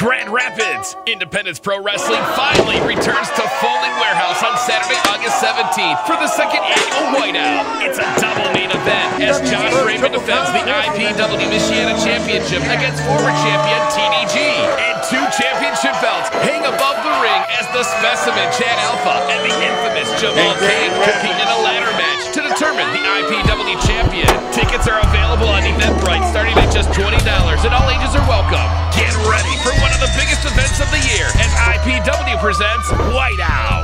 Grand Rapids. Independence Pro Wrestling finally returns to Fōwling Warehouse on Saturday, August 17th for the second annual Whiteout. It's a double main event as Josh Raymond defends the IPW Michiana Championship against former champion TDG. And two championship belts hang above the ring as the specimen Chad Alpha and the infamous Jumal Kyng compete in a ladder match to determine the IPW champion. Tickets are available on Eventbrite starting at just $20 and all ages are welcome. Get ready for presents Whiteout.